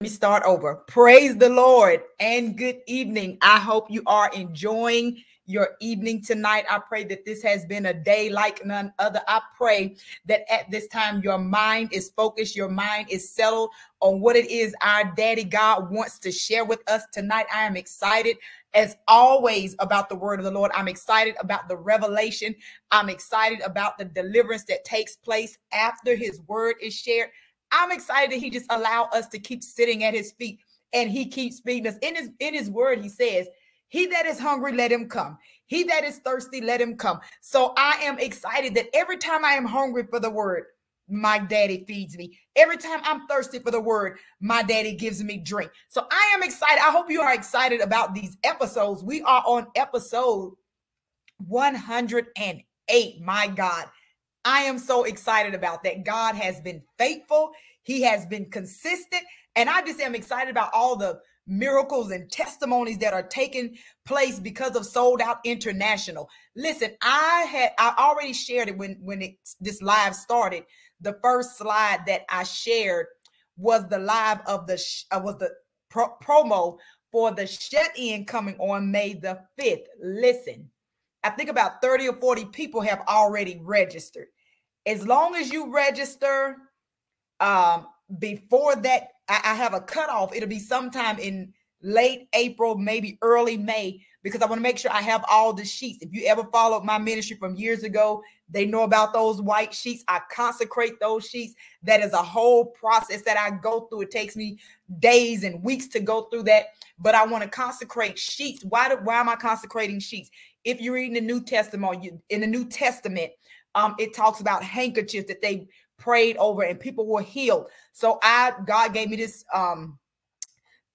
me start over. Praise the Lord and good evening. I hope you are enjoying your evening tonight. I pray that this has been a day like none other. I pray that at this time your mind is focused, your mind is settled on what it is our daddy God wants to share with us tonight. I am excited as always about the word of the Lord. I'm excited about the revelation. I'm excited about the deliverance that takes place after his word is shared. I'm excited that he just allow us to keep sitting at his feet and he keeps feeding us. In his in his word, he says, He that is hungry, let him come. He that is thirsty, let him come. So I am excited that every time I am hungry for the word, my daddy feeds me. Every time I'm thirsty for the word, my daddy gives me drink. So I am excited. I hope you are excited about these episodes. We are on episode 108. My God. I am so excited about that. God has been faithful, He has been consistent. And I just am excited about all the miracles and testimonies that are taking place because of sold out international. Listen i had i already shared it when when it, this live started. The first slide that i shared was the live of the uh, was the pro- promo for the shut in coming on may the 5th listen i think about 30 or 40 people have already registered as long as you register um, before that, I, I have a cutoff. It'll be sometime in late April, maybe early May, because I want to make sure I have all the sheets. If you ever followed my ministry from years ago, they know about those white sheets. I consecrate those sheets. That is a whole process that I go through. It takes me days and weeks to go through that, but I want to consecrate sheets. Why do, why am I consecrating sheets? If you're reading the New Testament, you, in the New Testament, um, it talks about handkerchiefs that they prayed over and people were healed. So I God gave me this um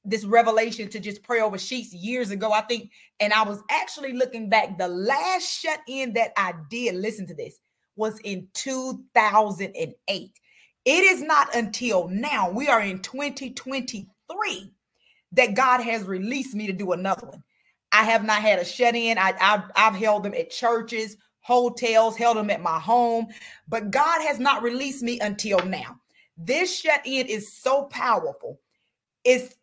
this revelation to just pray over sheets years ago, I think. And I was actually looking back. The last shut in that I did, listen to this, was in 2008. It is not until now, we are in 2023, that God has released me to do another one. I have not had a shut in. I, I've held them at churches, hotels, held them at my home, but God has not released me until now. This shut in is so powerful. It's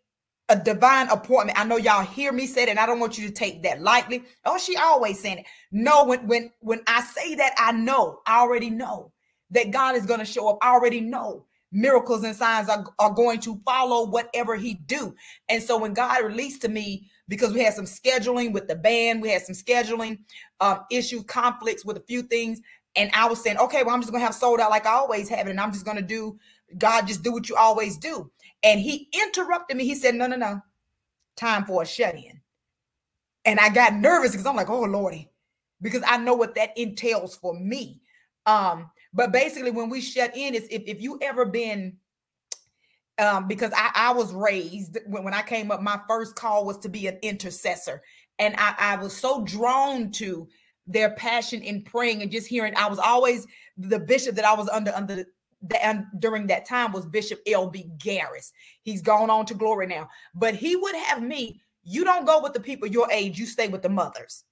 a divine appointment. I know y'all hear me say that, and I don't want you to take that lightly. Oh, she always saying it. No, when when when I say that, I know, I already know that God is going to show up. I already know miracles and signs are, are going to follow whatever he do. And so when God released to me because we had some scheduling with the band, we had some scheduling um, issue conflicts with a few things. And I was saying, okay, well, I'm just gonna have sold out like I always have it, and I'm just gonna do God, just do what you always do. And he interrupted me. He said, No, no, no, time for a shut-in. And I got nervous because I'm like, oh Lordy, because I know what that entails for me. Um, but basically, when we shut in, is if, if you ever been um, because I, I was raised when, when I came up, my first call was to be an intercessor. And I, I was so drawn to their passion in praying and just hearing. I was always the bishop that I was under under the, and during that time was Bishop L.B. Garris. He's gone on to glory now. But he would have me, you don't go with the people your age, you stay with the mothers.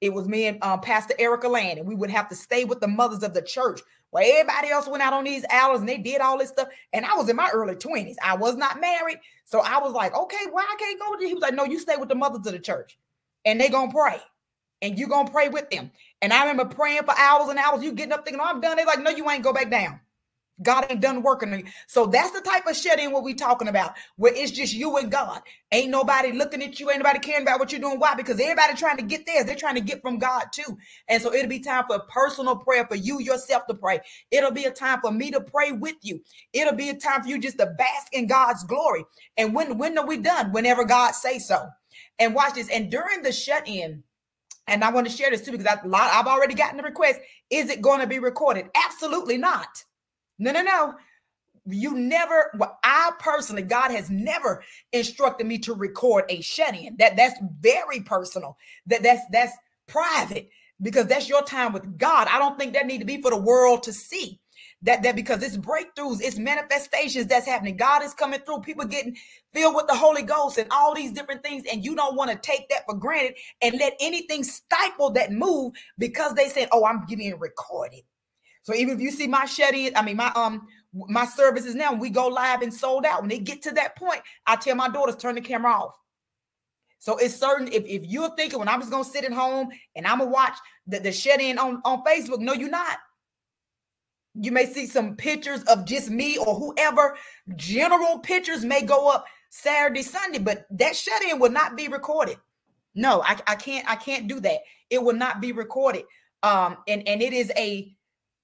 It was me and um, Pastor Erica Land, and we would have to stay with the mothers of the church well, everybody else went out on these hours and they did all this stuff. And I was in my early 20s. I was not married. So I was like, okay, why I can't go? He was like, no, you stay with the mothers of the church and they gonna pray. And you gonna pray with them. And I remember praying for hours and hours. You getting up thinking, oh, I'm done. They're like, no, you ain't go back down. God ain't done working. So that's the type of shut in what we talking about, where it's just you and God. Ain't nobody looking at you, ain't nobody caring about what you're doing. Why? Because everybody trying to get theirs. They're trying to get from God too. And so it'll be time for personal prayer for you yourself to pray. It'll be a time for me to pray with you. It'll be a time for you just to bask in God's glory. And when when are we done? Whenever God say so. And watch this. And during the shut in, and I want to share this too because I, I've already gotten the request. Is it going to be recorded? Absolutely not. No, no, no. You never, well, I personally, God has never instructed me to record a shut-in. That that's very personal. That that's that's private because that's your time with God. I don't think that need to be for the world to see. That that because it's breakthroughs, it's manifestations that's happening. God is coming through, people getting filled with the Holy Ghost and all these different things, and you don't want to take that for granted and let anything stifle that move because they said, "Oh, I'm getting recorded." So even if you see my shut in, I mean my um my services now, we go live and sold out. When they get to that point, I tell my daughters, turn the camera off. So it's certain if, if you're thinking when I'm just gonna sit at home and I'm gonna watch the, the shut in on, on Facebook, no, you're not. You may see some pictures of just me or whoever. General pictures may go up Saturday, Sunday, but that shut in will not be recorded. No, I, I can't, I can't do that. It will not be recorded. Um, and, and it is a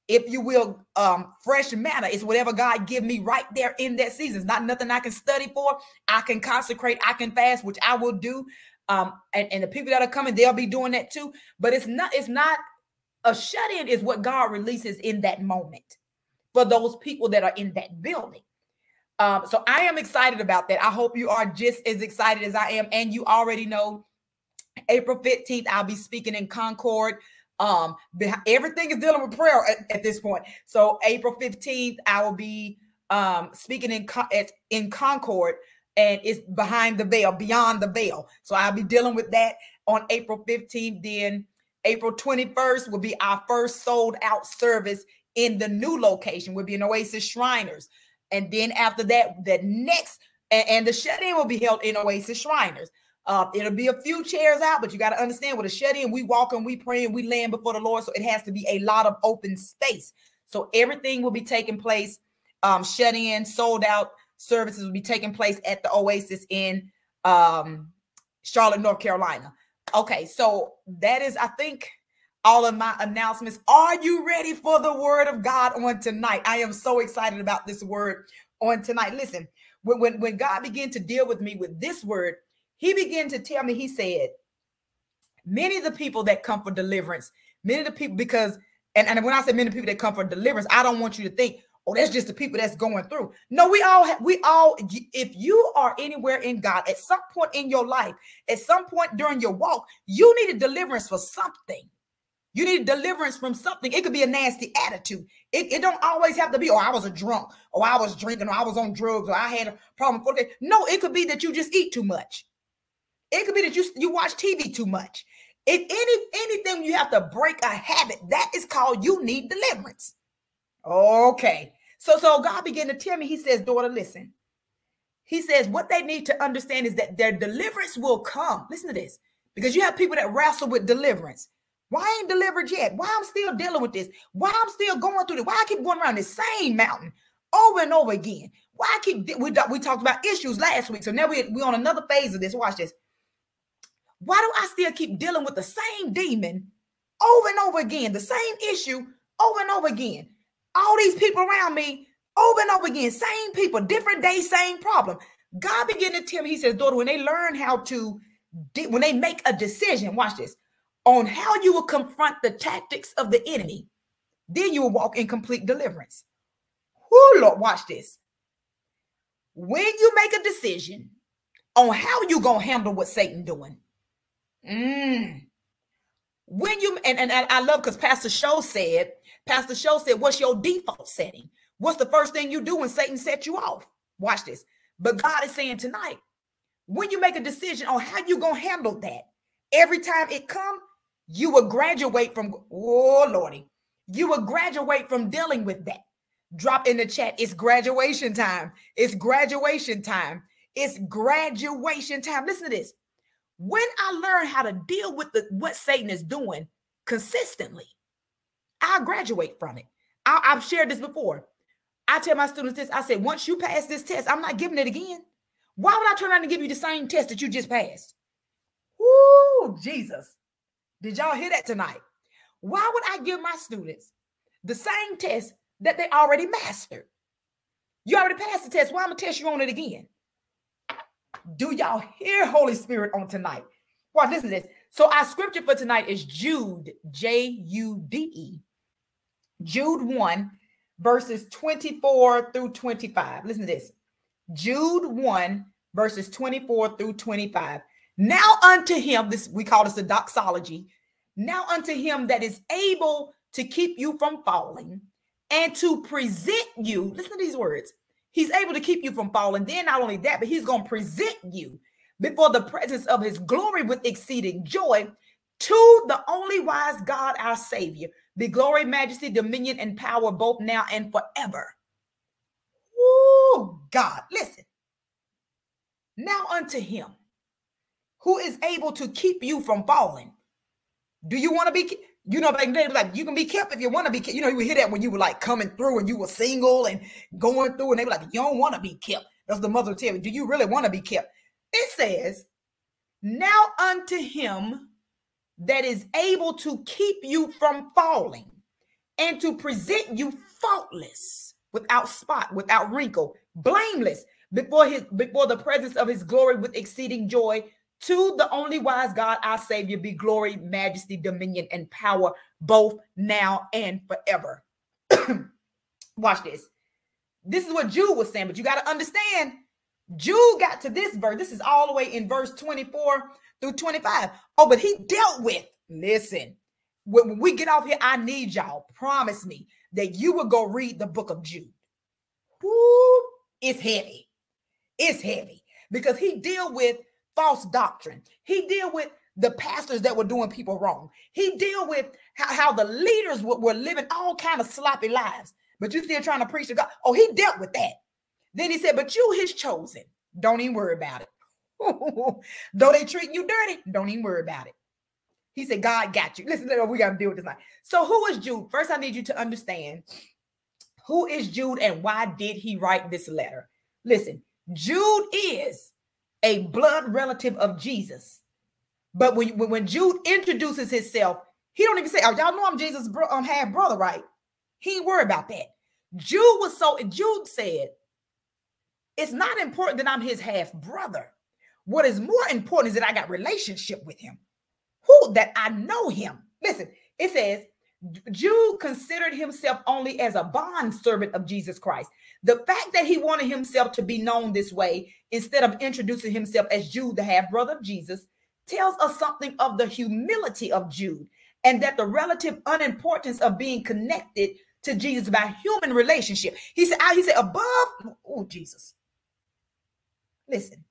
if you will, um, fresh manna. It's whatever God give me right there in that season. It's not nothing I can study for. I can consecrate, I can fast, which I will do. Um, and, and the people that are coming, they'll be doing that too. But it's not, it's not a shut-in is what God releases in that moment for those people that are in that building. Um, so I am excited about that. I hope you are just as excited as I am. And you already know April 15th, I'll be speaking in Concord. Um, everything is dealing with prayer at, at, this point. So April 15th, I will be um speaking in at, in Concord and it's behind the veil, beyond the veil. So I'll be dealing with that on April 15th. Then April 21st will be our first sold out service in the new location. We'll be in Oasis Shriners. And then after that, the next and, and the shut-in will be held in Oasis Shriners. Uh, it'll be a few chairs out, but you got to understand with a shut in, we walk and we pray and we land before the Lord. So it has to be a lot of open space. So everything will be taking place, um, shut in, sold out services will be taking place at the Oasis in um, Charlotte, North Carolina. Okay, so that is, I think, all of my announcements. Are you ready for the word of God on tonight? I am so excited about this word on tonight. Listen, when, when, when God began to deal with me with this word, he began to tell me, he said, many of the people that come for deliverance, many of the people, because, and, and when I say many people that come for deliverance, I don't want you to think, oh, that's just the people that's going through. No, we all, we all, if you are anywhere in God, at some point in your life, at some point during your walk, you need a deliverance for something. You need deliverance from something. It could be a nasty attitude. It, it don't always have to be, oh, I was a drunk, or I was drinking, or I was on drugs, or I had a problem. No, it could be that you just eat too much. It could be that you you watch TV too much. If any anything you have to break a habit, that is called you need deliverance. Okay. So so God began to tell me, He says, daughter, listen. He says what they need to understand is that their deliverance will come. Listen to this, because you have people that wrestle with deliverance. Why I ain't delivered yet? Why I'm still dealing with this? Why I'm still going through this? Why I keep going around the same mountain over and over again? Why I keep we, we talked about issues last week, so now we we on another phase of this. Watch this. Why do I still keep dealing with the same demon over and over again, the same issue over and over again? All these people around me over and over again, same people, different day, same problem. God began to tell me, He says, daughter, when they learn how to, when they make a decision, watch this, on how you will confront the tactics of the enemy, then you will walk in complete deliverance. Whoo, Lord, watch this. When you make a decision on how you gonna handle what Satan doing, Mm. When you and, and, I love because Pastor Show said, Pastor Show said, what's your default setting? What's the first thing you do when Satan sets you off? Watch this. But God is saying tonight, when you make a decision on how you gonna handle that, every time it come, you will graduate from oh lordy, you will graduate from dealing with that. Drop in the chat. It's graduation time. It's graduation time. It's graduation time. Listen to this. When I learn how to deal with the, what Satan is doing consistently, I'll graduate from it. I, I've shared this before. I tell my students this I say, once you pass this test, I'm not giving it again. Why would I turn around and give you the same test that you just passed? Whoo, Jesus. Did y'all hear that tonight? Why would I give my students the same test that they already mastered? You already passed the test. Why I'm gonna test you on it again? Do y'all hear Holy Spirit on tonight? Watch, listen to this. So our scripture for tonight is Jude, J-U-D-E. Jude 1, verses 24 through 25. Listen to this. Jude 1, verses 24 through 25. Now unto him, this we call this the doxology. Now unto him that is able to keep you from falling and to present you, listen to these words, He's able to keep you from falling. Then, not only that, but he's going to present you before the presence of his glory with exceeding joy to the only wise God, our Savior, the glory, majesty, dominion, and power both now and forever. Oh, God, listen. Now unto him who is able to keep you from falling. Do you want to be, you know, back like, like you can be kept if you want to be kept. You know, you would hear that when you were like coming through and you were single and going through, and they were like, you don't want to be kept. That's the mother tell you, do you really want to be kept? It says, now unto him that is able to keep you from falling and to present you faultless, without spot, without wrinkle, blameless before his before the presence of his glory with exceeding joy. To the only wise God, our Savior, be glory, majesty, dominion, and power, both now and forever. Watch this. This is what Jude was saying, but you got to understand Jude got to this verse. This is all the way in verse 24 through 25. Oh, but he dealt with, listen, when we get off here, I need y'all, promise me that you will go read the book of Jude. Woo, it's heavy. It's heavy because he deal with false doctrine. He deal with the pastors that were doing people wrong. He deal with how, how the leaders were, were living all kind of sloppy lives, but you still trying to preach to God. Oh, he dealt with that. Then he said, but you his chosen. Don't even worry about it. Though they treating you dirty, don't even worry about it. He said, God got you. Listen, we got to deal with this night. So who is Jude? First, I need you to understand who is Jude and why did he write this letter? Listen, Jude is a blood relative of Jesus. But when, when Jude introduces himself, he don't even say, oh, y'all know I'm Jesus' bro- um, half brother, right? He worry about that. Jude was so, Jude said, it's not important that I'm his half brother. What is more important is that I got relationship with him. Who that I know him. Listen, it says Jude considered himself only as a bond servant of Jesus Christ. The fact that he wanted himself to be known this way instead of introducing himself as Jude, the half brother of Jesus, tells us something of the humility of Jude and that the relative unimportance of being connected to Jesus by human relationship. He said, he said, above, oh, Jesus. Listen,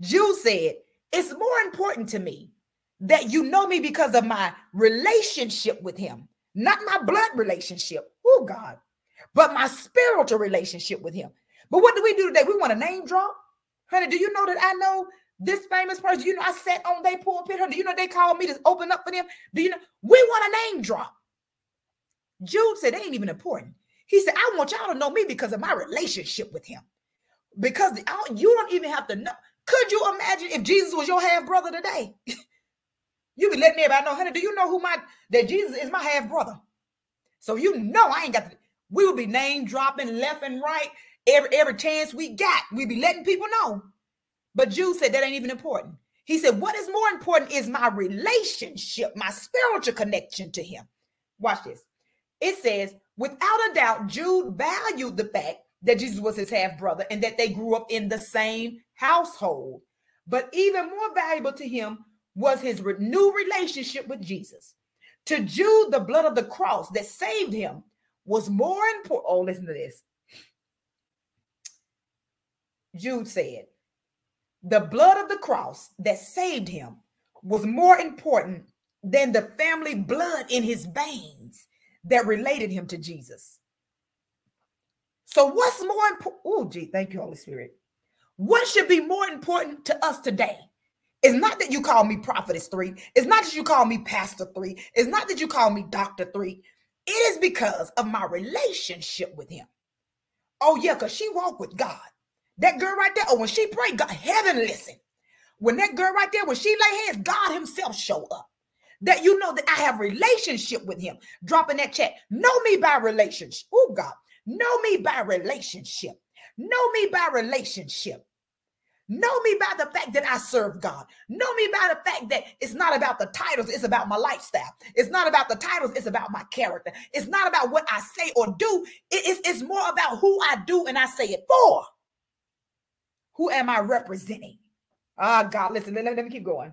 Jude said, It's more important to me that you know me because of my relationship with him, not my blood relationship, oh God, but my spiritual relationship with him. But what do we do today? We want a name drop. Honey, do you know that I know this famous person? You know, I sat on their pulpit. Honey, do you know they called me to open up for them? Do you know? We want a name drop. Jude said, they ain't even important. He said, I want y'all to know me because of my relationship with him because the, you don't even have to know. Could you imagine if Jesus was your half brother today? you be letting everybody know, honey. Do you know who my that Jesus is my half brother? So you know I ain't got. To, we will be name dropping left and right every every chance we got. We be letting people know. But Jude said that ain't even important. He said, What is more important is my relationship, my spiritual connection to him. Watch this. It says, without a doubt, Jude valued the fact that Jesus was his half brother and that they grew up in the same household. But even more valuable to him was his new relationship with Jesus. To Jude, the blood of the cross that saved him was more important. Oh, listen to this. Jude said, The blood of the cross that saved him was more important than the family blood in his veins that related him to Jesus. So, what's more important? Oh, gee, thank you, Holy Spirit. What should be more important to us today? It's not that you call me prophetess Threatt. It's not that you call me pastor Threatt. It's not that you call me doctor Threatt. It is because of my relationship with him. Oh, yeah, because she walked with God. That girl right there, oh, when she prayed, God, heaven listen. When that girl right there, when she lay hands, God himself show up. That you know that I have relationship with him. Dropping that chat. Know me by relationship. Oh, God. Know me by relationship. Know me by relationship. Know me by the fact that I serve God. Know me by the fact that it's not about the titles, it's about my lifestyle. It's not about the titles, it's about my character. It's not about what I say or do. it's, it's more about who I do and I say it for. Who am I representing? Ah, oh, God, listen, let, let me keep going.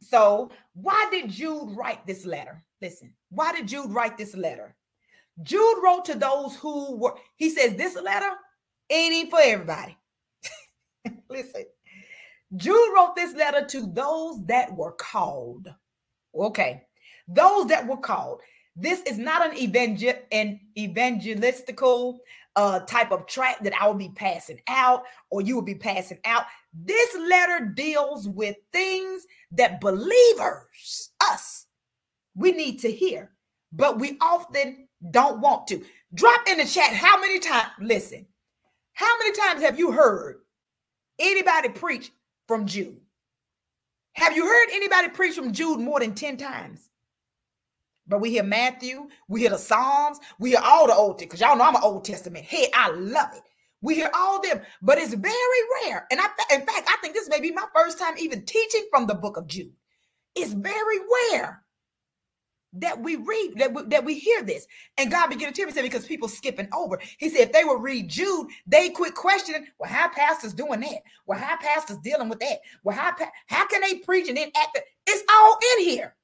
So, why did Jude write this letter? Listen, why did Jude write this letter? Jude wrote to those who were, he says, this letter ain't even for everybody. Listen, Jude wrote this letter to those that were called. Okay, those that were called. This is not an evangel an evangelistical uh, type of track that I will be passing out or you will be passing out. This letter deals with things that believers, us, we need to hear, but we often don't want to. Drop in the chat how many times, listen, how many times have you heard anybody preach from Jude? Have you heard anybody preach from Jude more than 10 times? But we hear Matthew, we hear the Psalms, we hear all the Old because y'all know I'm an Old Testament Hey, I love it. We hear all them, but it's very rare. And I, in fact, I think this may be my first time even teaching from the book of Jude. It's very rare that we read that we, that we hear this. And god began to tell me say because people skipping over. He said if they would read jude they quit questioning well how pastors doing that? Well how pastors dealing with that? Well how how can they preach and then act it's all in here.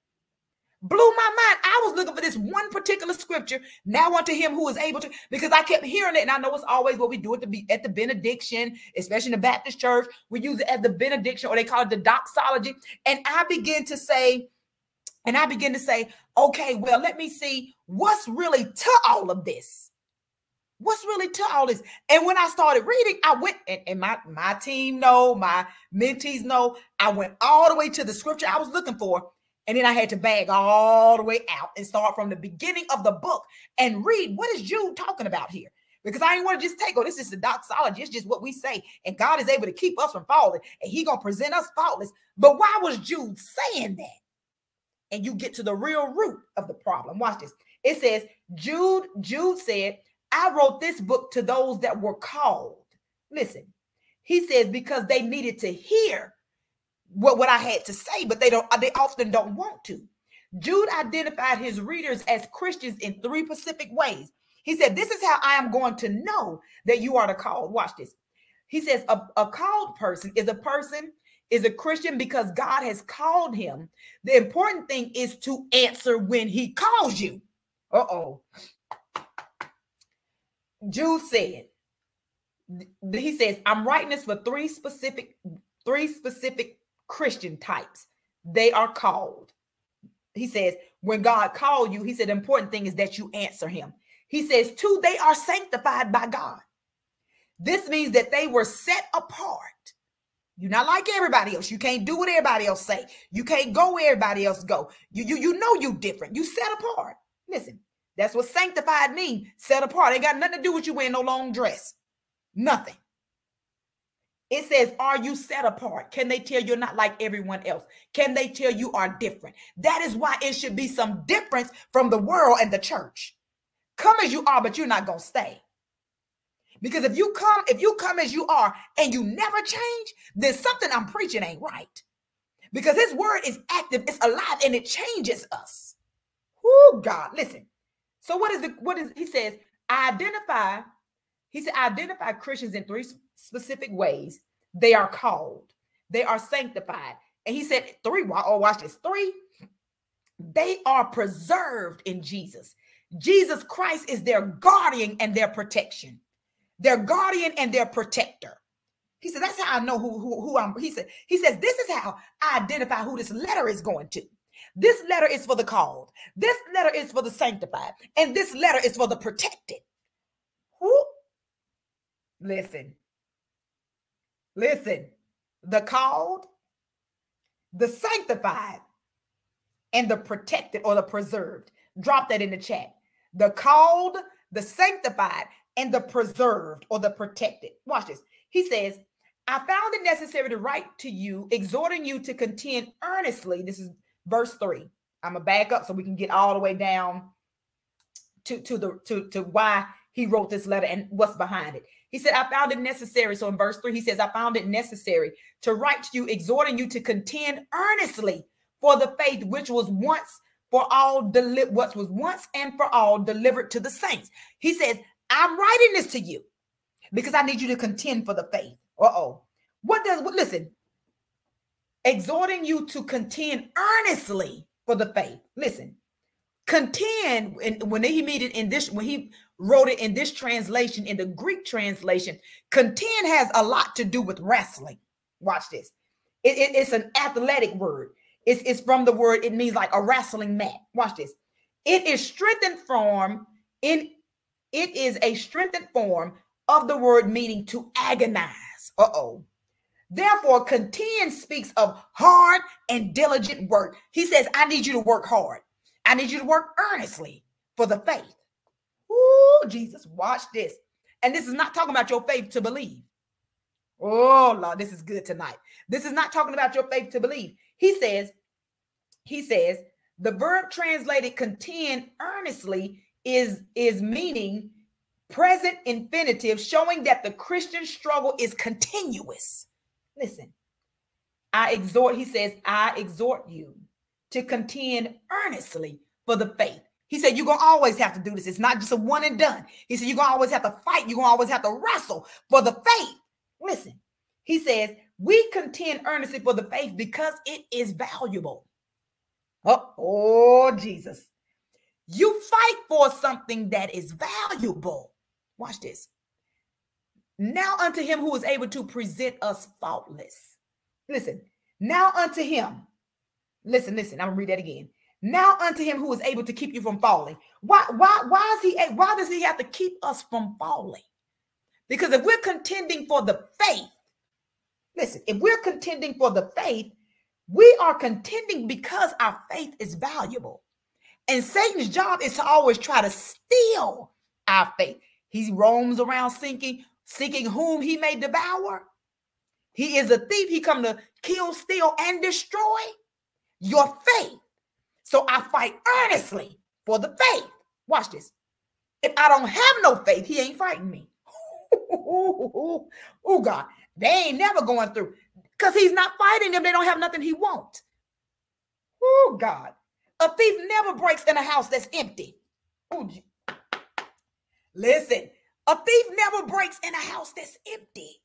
Blew my mind. I was looking for this one particular scripture. Now unto him who is able to because i kept hearing it and i know it's always what we do at the at the benediction especially in the baptist church. We use it as the benediction or they call it the doxology. And i begin to say and I begin to say, okay, well, let me see what's really to all of this. What's really to all this? And when I started reading, I went, and, and my, my team know, my mentees know, I went all the way to the scripture I was looking for. And then I had to bag all the way out and start from the beginning of the book and read what is Jude talking about here? Because I didn't want to just take, oh, this is the doxology. It's just what we say. And God is able to keep us from falling. And He gonna present us faultless. But why was Jude saying that? And you get to the real root of the problem. Watch this. It says, Jude, Jude said, I wrote this book to those that were called. Listen, he says, because they needed to hear what, what I had to say, but they don't, they often don't want to. Jude identified his readers as Christians in three specific ways. He said, This is how I am going to know that you are the called. Watch this. He says, A, a called person is a person is a Christian because God has called him. The important thing is to answer when he calls you. Uh oh. Jude said, he says, I'm writing this for three specific, three specific Christian types. They are called. He says, when God called you, he said, the important thing is that you answer him. He says, two, they are sanctified by God. This means that they were set apart you're not like everybody else. You can't do what everybody else say. You can't go where everybody else go. You you you know you different. You set apart. Listen, that's what sanctified means. Set apart. Ain't got nothing to do with you wearing no long dress. Nothing. It says, Are you set apart? Can they tell you're not like everyone else? Can they tell you are different? That is why it should be some difference from the world and the church. Come as you are, but you're not going to stay. Because if you come, if you come as you are and you never change, then something I'm preaching ain't right. Because his word is active, it's alive, and it changes us. Oh God, listen. So what is the what is he says? Identify, he said, identify Christians in three specific ways. They are called, they are sanctified. And he said, three, oh, watch this. Three, they are preserved in Jesus. Jesus Christ is their guardian and their protection their guardian and their protector. He said, that's how I know who, who, who I'm. He said, he says, this is how I identify who this letter is going to. This letter is for the called. This letter is for the sanctified. And this letter is for the protected. Who? Listen. Listen. The called, the sanctified, and the protected or the preserved. Drop that in the chat. The called, the sanctified, and the preserved or the protected. Watch this. He says, I found it necessary to write to you, exhorting you to contend earnestly. This is verse three. I'm gonna back up so we can get all the way down to, to the to, to why he wrote this letter and what's behind it. He said, I found it necessary. So in verse three, he says, I found it necessary to write to you, exhorting you to contend earnestly for the faith which was once for all delivered, what was once and for all delivered to the saints. He says, I'm writing this to you because I need you to contend for the faith. Uh oh. What does, what, listen, exhorting you to contend earnestly for the faith. Listen, contend, when he made it in this, when he wrote it in this translation, in the Greek translation, contend has a lot to do with wrestling. Watch this. It, it, it's an athletic word. It's, it's from the word, it means like a wrestling mat. Watch this. It is strengthened form in it is a strengthened form of the word meaning to agonize. Uh-oh. Therefore, contend speaks of hard and diligent work. He says, I need you to work hard. I need you to work earnestly for the faith. Ooh, Jesus, watch this. And this is not talking about your faith to believe. Oh, Lord, this is good tonight. This is not talking about your faith to believe. He says, he says, the verb translated contend earnestly is is meaning present infinitive showing that the christian struggle is continuous. Listen i exhort he says i exhort you to contend earnestly for the faith. He said you're gonna always have to do this. It's not just a one and done. He said you're gonna always have to fight. You're gonna always have to wrestle for the faith. Listen he says we contend earnestly for the faith because it is valuable. Oh, oh jesus you fight for something that is valuable. Watch this. Now unto him who is able to present us faultless. Listen, now unto him. Listen, listen, I'm gonna read that again. Now unto him who is able to keep you from falling. Why, why, why is he why does he have to keep us from falling? Because if we're contending for the faith, listen, if we're contending for the faith, we are contending because our faith is valuable. And Satan's job is to always try to steal our faith. He roams around seeking, seeking whom he may devour. He is a thief. He come to kill, steal, and destroy your faith. So I fight earnestly for the faith. Watch this. If I don't have no faith, he ain't fighting me. oh God, they ain't never going through because he's not fighting them. They don't have nothing he won't. Oh God. A thief never breaks in a house that's empty. Listen, a thief never breaks in a house that's empty.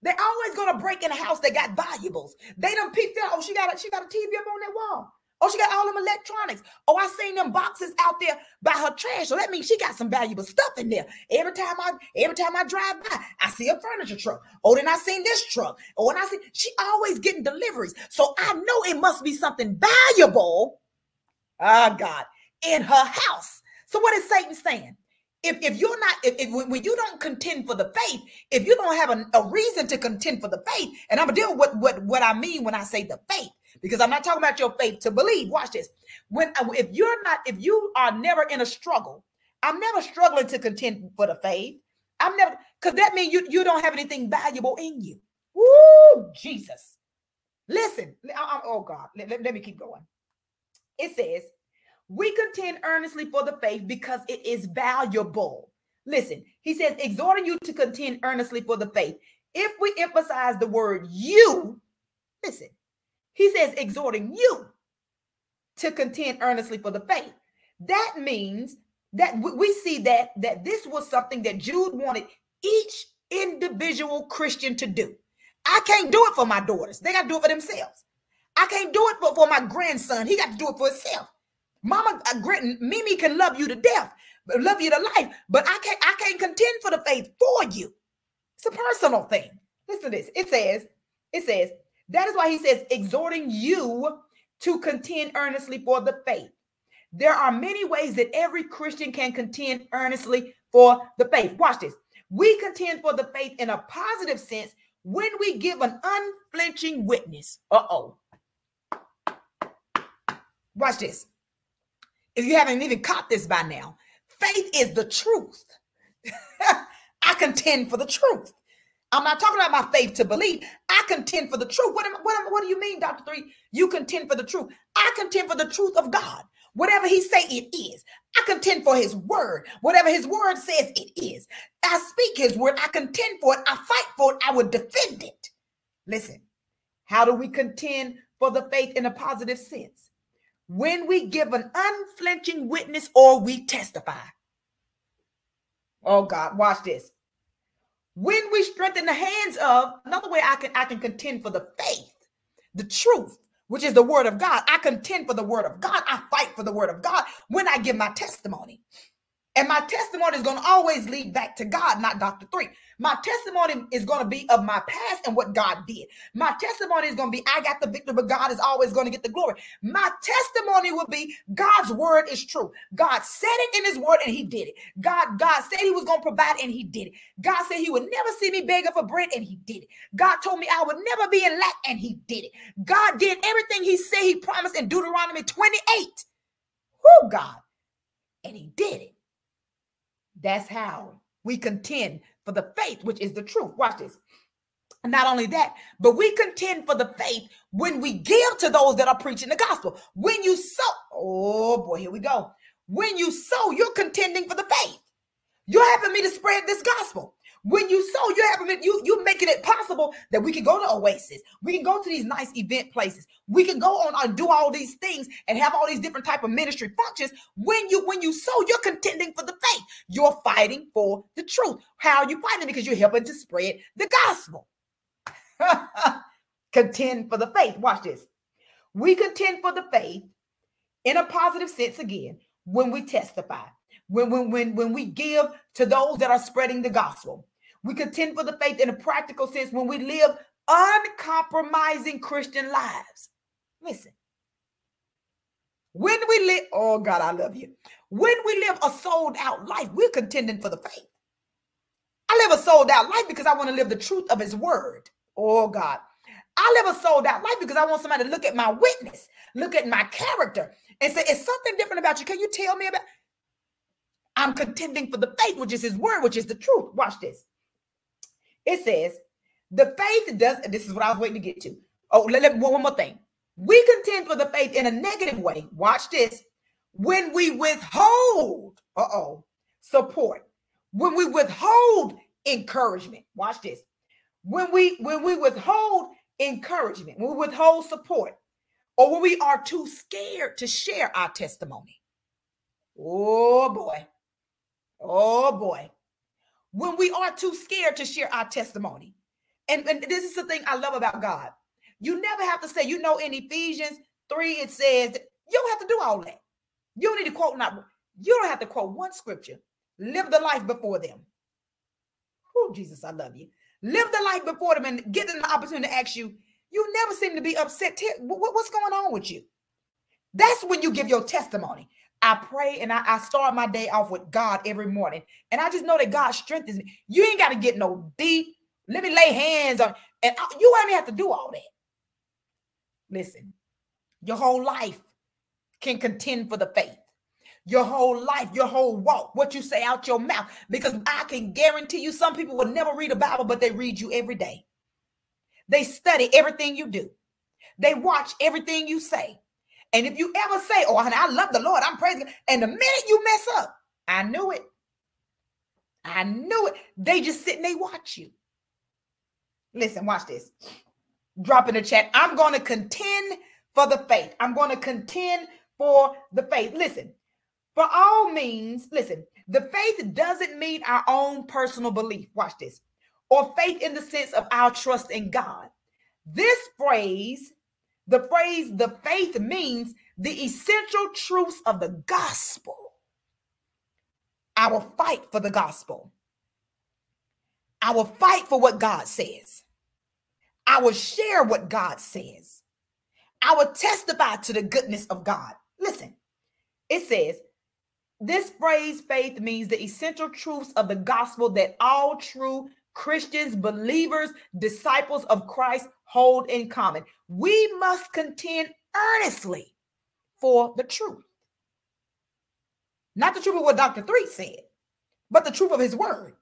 They're always gonna break in a house that got valuables. They done peeped out. Oh, she got a she got a TV up on that wall. Oh, she got all them electronics. Oh, I seen them boxes out there by her trash. So that means she got some valuable stuff in there. Every time I every time I drive by, I see a furniture truck. Oh, then I seen this truck. Oh, and I see she always getting deliveries. So I know it must be something valuable ah, God, in her house. So what is Satan saying? If, if you're not, if, if when you don't contend for the faith, if you don't have a, a reason to contend for the faith, and I'm gonna deal with what, what I mean when I say the faith, because I'm not talking about your faith to believe. Watch this. When uh, if you're not, if you are never in a struggle, I'm never struggling to contend for the faith. I'm never because that means you you don't have anything valuable in you. Woo, Jesus. Listen, I, I, uh, uh, oh God, let, let, let me keep going. It says, We contend earnestly for the faith because it is valuable. Listen, he says, exhorting you to contend earnestly for the faith. If we emphasize the word you, listen, he says, exhorting you to contend earnestly for the faith. That means that we see that that this was something that Jude wanted each individual Christian to do. I can't do it for my daughters. They got to do it for themselves. I can't do it for, for my grandson. He got to do it for himself. Mama, uh, Mimi can love you to death, love you to life, but I can't. I can't contend for the faith for you. It's a personal thing. Listen to this. It says, it says that is why he says, exhorting you to contend earnestly for the faith. There are many ways that every Christian can contend earnestly for the faith. Watch this. We contend for the faith in a positive sense when we give an unflinching witness. Uh oh. Watch this. If you haven't even caught this by now, faith is the truth. I contend for the truth. I'm not talking about my faith to believe. I contend for the truth. What, am, what, am, what do you mean, Dr. Threatt? You contend for the truth. I contend for the truth of God. Whatever he say it is. I contend for his word. Whatever his word says it is. I speak his word. I contend for it. I fight for it. I would defend it. Listen, how do we contend for the faith in a positive sense? When we give an unflinching witness or we testify. Oh God, watch this. When we strengthen the hands of another way I can I can contend for the faith, the truth, which is the word of God. I contend for the word of God. I fight for the word of God when I give my testimony. And my testimony is going to always lead back to God, not Dr. Threatt. My testimony is going to be of my past and what God did. My testimony is going to be I got the victory, but God is always going to get the glory. My testimony will be God's word is true. God said it in his word and he did it. God, God said he was going to provide and he did it. God said he would never see me begging for bread and he did it. God told me I would never be in lack and he did it. God did everything he said he promised in Deuteronomy 28. Who God. And he did it. That's how we contend for the faith, which is the truth. Watch this. Not only that, but we contend for the faith when we give to those that are preaching the gospel. When you sow, oh boy, here we go. When you sow, you're contending for the faith. You're helping me to spread this gospel. When you sow, you're having you you making it possible that we can go to Oasis, we can go to these nice event places, we can go on and do all these things and have all these different type of ministry functions. When you when you sow, you're contending for the faith. You're fighting for the truth. How are you fighting? Because you're helping to spread the gospel. contend for the faith. Watch this. We contend for the faith in a positive sense again when we testify, when when when when we give to those that are spreading the gospel. We contend for the faith in a practical sense when we live uncompromising Christian lives. Listen, when we live, oh God, I love you. When we live a sold out life, we're contending for the faith. I live a sold out life because I want to live the truth of his word. Oh God. I live a sold out life because I want somebody to look at my witness, look at my character, and say, It's something different about you. Can you tell me about? I'm contending for the faith, which is his word, which is the truth. Watch this. It says, the faith does, this is what I was waiting to get to. Oh, let, let, one more thing. We contend for the faith in a negative way. Watch this. When we withhold, uh oh, support, when we withhold encouragement, watch this. When we when we withhold encouragement, when we withhold support, or when we are too scared to share our testimony. Oh boy. Oh boy when we are too scared to share our testimony. And, and this is the thing I love about God. You never have to say, you know, in Ephesians 3, it says, you don't have to do all that. You don't need to quote not you don't have to quote one scripture. Live the life before them. Oh, Jesus, I love you. Live the life before them and get them the opportunity to ask you. You never seem to be upset. What's going on with you? That's when you give your testimony. I pray and I, I, start my day off with God every morning. And I just know that God strengthens me. You ain't got to get no deep. Let me lay hands on, and you ain't have to do all that. Listen, your whole life can contend for the faith. Your whole life, your whole walk, what you say out your mouth. Because I can guarantee you, some people will never read a Bible, but they read you every day. They study everything you do. They watch everything you say. And if you ever say, Oh, I love the Lord, I'm praising, and the minute you mess up, I knew it. I knew it. They just sit and they watch you. Listen, watch this. Drop in the chat. I'm going to contend for the faith. I'm going to contend for the faith. Listen, for all means, listen, the faith doesn't mean our own personal belief. Watch this. Or faith in the sense of our trust in God. This phrase the phrase the faith means the essential truths of the gospel. I will fight for the gospel. I will fight for what God says. I will share what God says. I will testify to the goodness of God. Listen, it says, this phrase faith means the essential truths of the gospel that all true Christians, believers, disciples of Christ hold in common. We must contend earnestly for the truth. Not the truth of what Dr. Threatt said, but the truth of his word.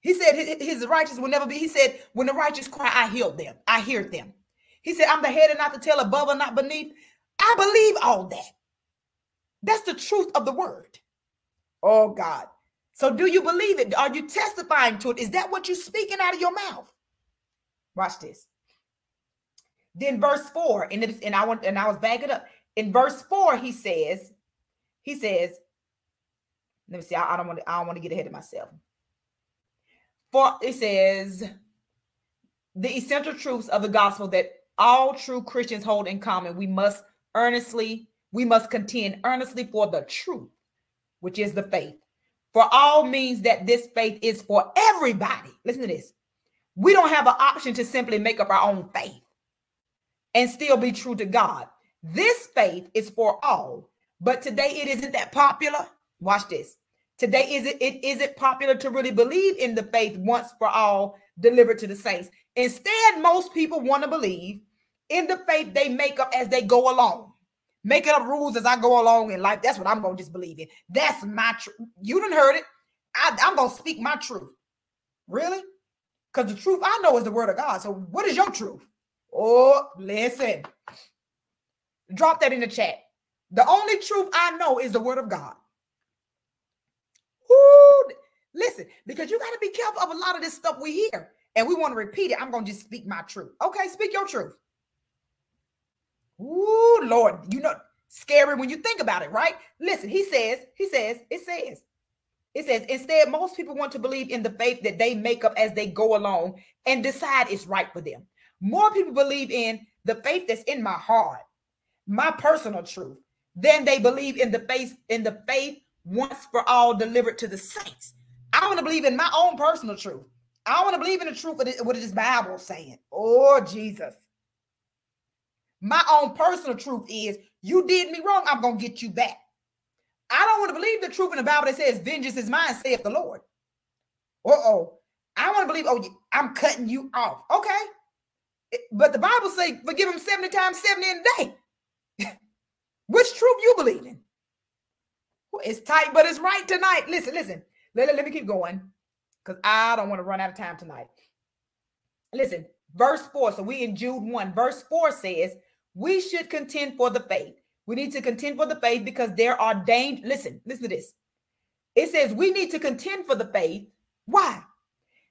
He said his righteous will never be. He said, when the righteous cry, I heal them. I hear them. He said, I'm the head and not the tail, above and not beneath. I believe all that. That's the truth of the word. Oh God. So do you believe it? Are you testifying to it? Is that what you're speaking out of your mouth? Watch this. Then verse 4, and, it, and I want and I was backing up. In verse 4, he says, he says, let me see, I, I don't want to, I don't want to get ahead of myself. For it says the essential truths of the gospel that all true Christians hold in common. We must earnestly, we must contend earnestly for the truth which is the faith. For all means that this faith is for everybody. Listen to this. We don't have an option to simply make up our own faith and still be true to God. This faith is for all, but today it isn't that popular. Watch this. Today is it, it isn't popular to really believe in the faith once for all delivered to the saints. Instead, most people want to believe in the faith they make up as they go along. Making up rules as I go along in life. That's what I'm to just believe in. That's my truth. You didn't heard it. I, I'm to speak my truth. Really? Because the truth I know is the word of God. So what is your truth? Oh, listen. Drop that in the chat. The only truth I know is the word of God. Woo! Listen, because you got to be careful of a lot of this stuff we hear and we want to repeat it. I'm going to just speak my truth. Okay, speak your truth. Ooh, Lord, you know, scary when you think about it, right? Listen, he says, he says, it says, it says, instead, most people want to believe in the faith that they make up as they go along and decide it's right for them. More people believe in the faith that's in my heart, my personal truth, than they believe in the faith, in the faith once for all delivered to the saints. I want to believe in my own personal truth. I want to believe in the truth of what this Bible saying. Oh, Jesus. My own personal truth is you did me wrong, I'm going to get you back. I don't want to believe the truth in the Bible that says, Vengeance is mine, saith the Lord. Uh oh. I want to believe, oh, I'm cutting you off. Okay. But the Bible say, forgive him 70 times 70 in a day. Which truth you believe in? Well, it's tight, but it's right tonight. Listen, listen. Let, let me keep going because I don't want to run out of time tonight. Listen, verse 4. So we in Jude 1. Verse 4 says, We should contend for the faith. We need to contend for the faith because there are dangers. Listen, listen to this. It says we need to contend for the faith. Why?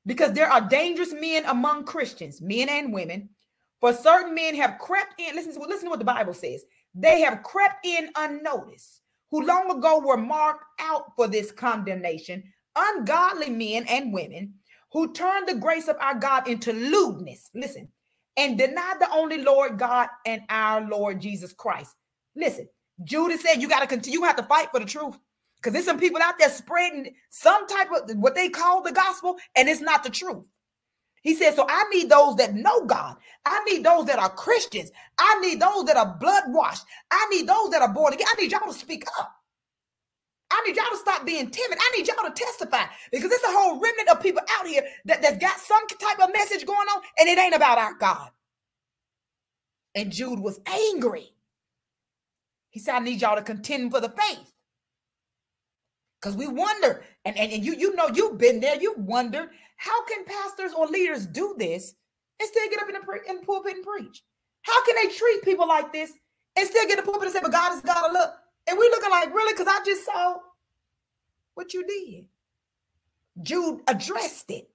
Because there are dangerous men among Christians, men and women. For certain men have crept in. Listen, listen to what the Bible says. They have crept in unnoticed, who long ago were marked out for this condemnation, ungodly men and women who turned the grace of our God into lewdness. Listen, and denied the only Lord God and our Lord Jesus Christ. Listen, Judas said you got to continue, you have to fight for the truth. Because there's some people out there spreading some type of what they call the gospel, and it's not the truth. He said, So I need those that know God. I need those that are Christians. I need those that are blood washed. I need those that are born again. I need y'all to speak up. I need y'all to stop being timid. I need y'all to testify because there's a whole remnant of people out here that, that's got some type of message going on, and it ain't about our God. And Jude was angry. He said, I need y'all to contend for the faith. Because we wonder, and, and, and you you know you've been there, you wondered, how can pastors or leaders do this and still get up in the, pre- in the pulpit and preach? How can they treat people like this and still get the pulpit and say, but God is God to look? And we looking like, really? Because I just saw what you did. Jude addressed it.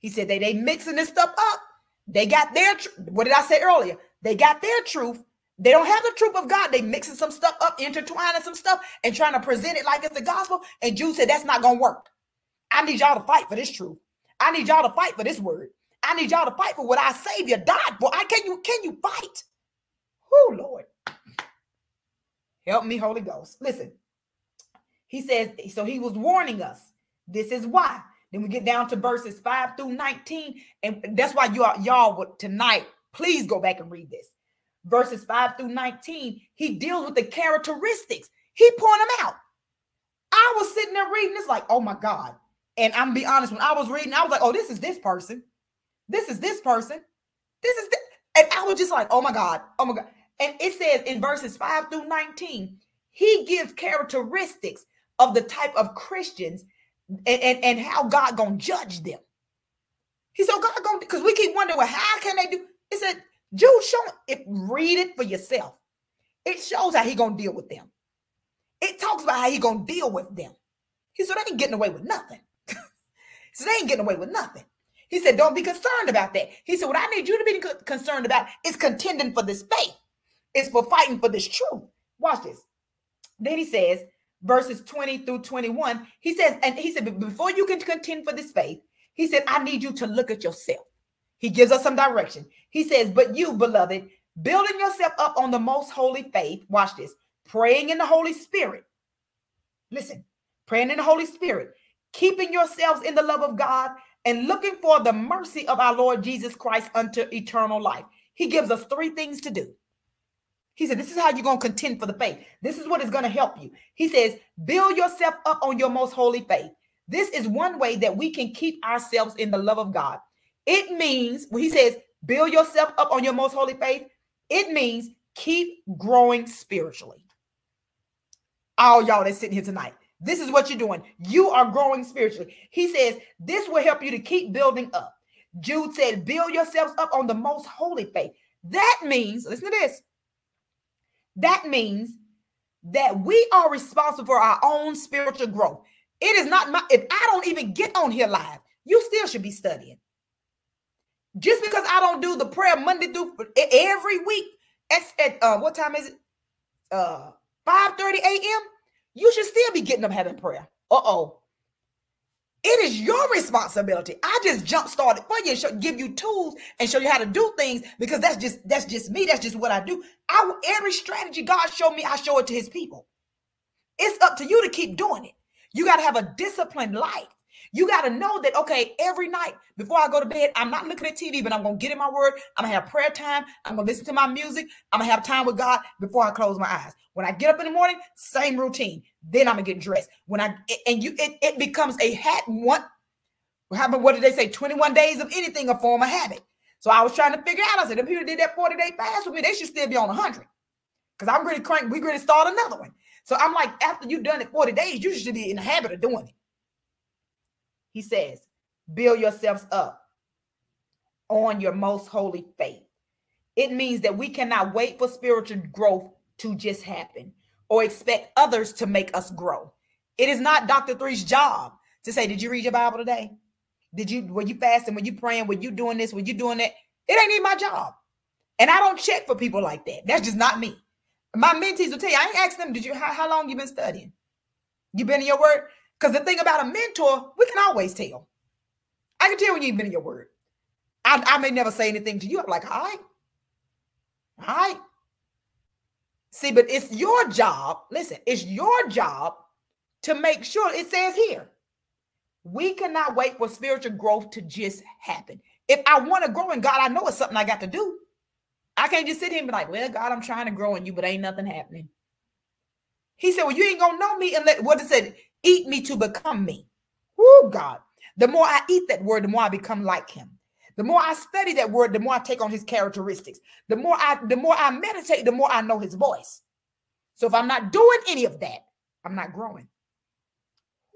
He said they they mixing this stuff up. They got their what did I say earlier? They got their truth. They don't have the truth of God. They mixing some stuff up, intertwining some stuff, and trying to present it like it's the gospel. And Jude said that's not gonna work. I need y'all to fight for this truth. I need y'all to fight for this word. I need y'all to fight for what our Savior died for. I can you can you fight? Oh Lord, help me, Holy Ghost. Listen, he says so. He was warning us. This is why. Then we get down to verses five through nineteen, and that's why you are y'all would tonight. Please go back and read this. Verses five through nineteen. He deals with the characteristics. He point them out. I was sitting there reading this like, oh my God. And I'm be honest, when I was reading, I was like, oh, this is this person. This is this person. This is this. And I was just like, oh my God, oh my God. And it says in verses 5 through 19, he gives characteristics of the type of Christians and, and, and how God gonna judge them. He said, oh, God gonna because we keep wondering, well, how can they do? It said, Jude, show it, read it for yourself. It shows how he gonna deal with them. It talks about how he gonna deal with them. He said, they ain't getting away with nothing. So they ain't getting away with nothing. He said, Don't be concerned about that. He said, What I need you to be concerned about is contending for this faith, it's for fighting for this truth. Watch this. Then he says, verses 20 through 21, he says, and he said, Before you can contend for this faith, he said, I need you to look at yourself. He gives us some direction. He says, But you, beloved, building yourself up on the most holy faith, watch this, praying in the Holy Spirit. Listen, praying in the Holy Spirit, keeping yourselves in the love of God, and looking for the mercy of our Lord Jesus Christ unto eternal life. He gives us three things to do. He said, This is how you're going to contend for the faith. This is what is going to help you. He says, Build yourself up on your most holy faith. This is one way that we can keep ourselves in the love of God. It means, when he says, Build yourself up on your most holy faith, it means keep growing spiritually. All y'all that's sitting here tonight, this is what you're doing. You are growing spiritually. He says this will help you to keep building up. Jude said, build yourselves up on the most holy faith. That means, listen to this. That means that we are responsible for our own spiritual growth. It is not my, if I don't even get on here live, you still should be studying. Just because I don't do the prayer Monday through every week at, uh, what time is it? Uh 5 30 a.m you should still be getting up having prayer. Uh-oh. It is your responsibility. I just jump started for you, show, give you tools and show you how to do things because that's just that's just me. That's just what I do. I every strategy God showed me, I show it to his people. It's up to you to keep doing it. You got to have a disciplined life. You got to know that, okay, every night before I go to bed, I'm not looking at TV, but I'm going to get in my word. I'm going to have prayer time. I'm going to listen to my music. I'm going to have time with God before I close my eyes. When I get up in the morning, same routine. Then I'm going to get dressed. When I, and you, it, it becomes a hat. What, what did they say? 21 days of anything, a form of habit. So I was trying to figure out, I said, if people did that 40 day fast with me, they should still be on 100. Because I'm to crank, we're going to start another one. So I'm like, after you've done it 40 days, you should be in the habit of doing it. He says, build yourselves up on your most holy faith. It means that we cannot wait for spiritual growth to just happen or expect others to make us grow. It is not Dr. Threatt's job to say, Did you read your Bible today? Did you, were you fasting? Were you praying? Were you doing this? Were you doing that? It ain't even my job. And I don't check for people like that. That's just not me. My mentees will tell you, I ain't asking them, did you, how, how long you been studying? You been in your word? Because the thing about a mentor, we can always tell. I can tell when you've been in your word. I, I may never say anything to you. I'm like, all right. All right. See, but it's your job. Listen, it's your job to make sure it says here. We cannot wait for spiritual growth to just happen. If I want to grow in God, I know it's something I got to do. I can't just sit here and be like, well, God, I'm trying to grow in you, but ain't nothing happening. He said, Well, you ain't gonna know me and let what it said, eat me to become me. Oh God. The more I eat that word, the more I become like him. The more I study that word, the more I take on his characteristics. The more I the more I meditate, the more I know his voice. So if I'm not doing any of that, I'm not growing.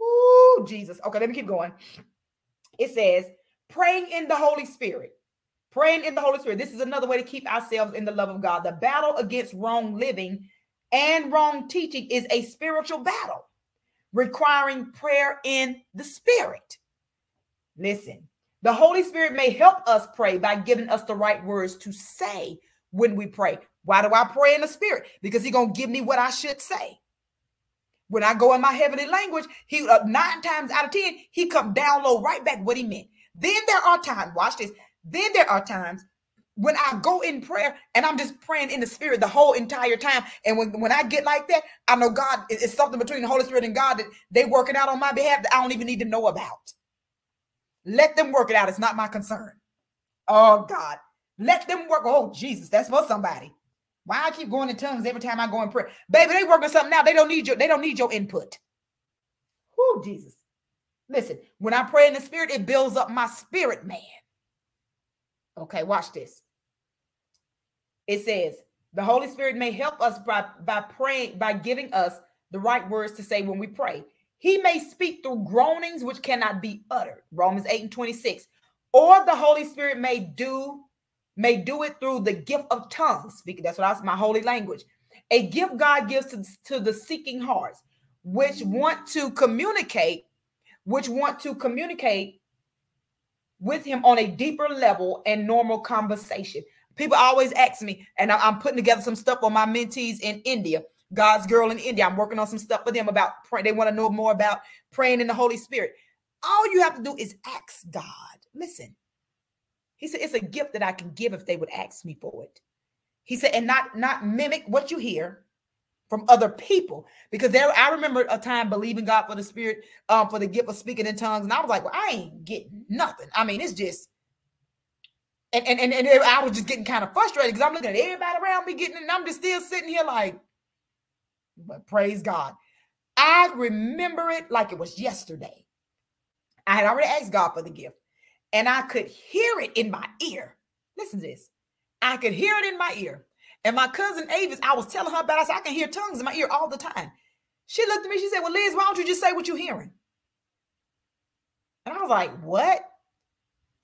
Oh, Jesus. Okay, let me keep going. It says, praying in the Holy Spirit. Praying in the Holy Spirit. This is another way to keep ourselves in the love of God. The battle against wrong living and wrong teaching is a spiritual battle requiring prayer in the Spirit. Listen, the Holy Spirit may help us pray by giving us the right words to say when we pray. Why do I pray in the Spirit? Because He's going to give me what I should say. When I go in my heavenly language, he uh, nine times out of ten, he come download right back what he meant. Then there are times, watch this. Then there are times when I go in prayer and I'm just praying in the spirit the whole entire time. And when, when I get like that, I know God is something between the Holy Spirit and God that they working out on my behalf that I don't even need to know about. Let them work it out. It's not my concern. Oh God. Let them work. Oh Jesus, that's for somebody. Why I keep going in tongues every time I go in prayer? Baby, they working something out. They don't need your, they don't need your input. Oh Jesus. Listen, when I pray in the spirit, it builds up my spirit, man. Okay, watch this. It says, the Holy Spirit may help us by, by praying, by giving us the right words to say when we pray. He may speak through groanings which cannot be uttered. Romans 8 and 26. Or the Holy Spirit may do may do it through the gift of tongues. Speaking, that's what I was my holy language. A gift God gives to, to the seeking hearts, which want to communicate, which want to communicate with him on a deeper level and normal conversation. People always ask me, and I'm putting together some stuff for my mentees in India, God's girl in India. I'm working on some stuff for them about praying. They want to know more about praying in the Holy Spirit. All you have to do is ask God. Listen, he said it's a gift that I can give if they would ask me for it. He said, and not not mimic what you hear, from other people because there I remember a time believing God for the spirit um for the gift of speaking in tongues and I was like well I ain't getting nothing I mean it's just and and and, and I was just getting kind of frustrated because I'm looking at everybody around me getting it and I'm just still sitting here like but praise God I remember it like it was yesterday I had already asked God for the gift and I could hear it in my ear listen to this I could hear it in my ear and my cousin Avis, I was telling her about, I said, I can hear tongues in my ear all the time. She looked at me, she said, Well, Liz, why don't you just say what you're hearing? And I was like, What?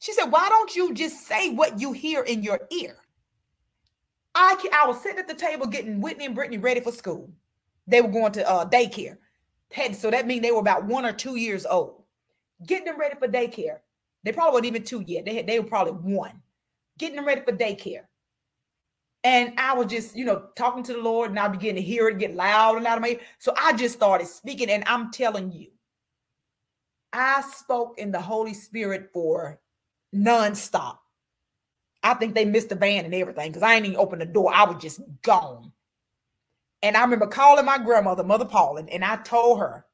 She said, Why don't you just say what you hear in your ear? I, I was sitting at the table getting Whitney and Brittany ready for school. They were going to uh, daycare. Had, so that means they were about one or two years old. Getting them ready for daycare. They probably weren't even two yet. They, had, they were probably one. Getting them ready for daycare. And I was just, you know, talking to the Lord, and I began to hear it get loud and loud of my ear. So I just started speaking, and I'm telling you, I spoke in the Holy Spirit for nonstop. I think they missed the van and everything because I ain't even opened the door. I was just gone. And I remember calling my grandmother, Mother Paulin, and I told her,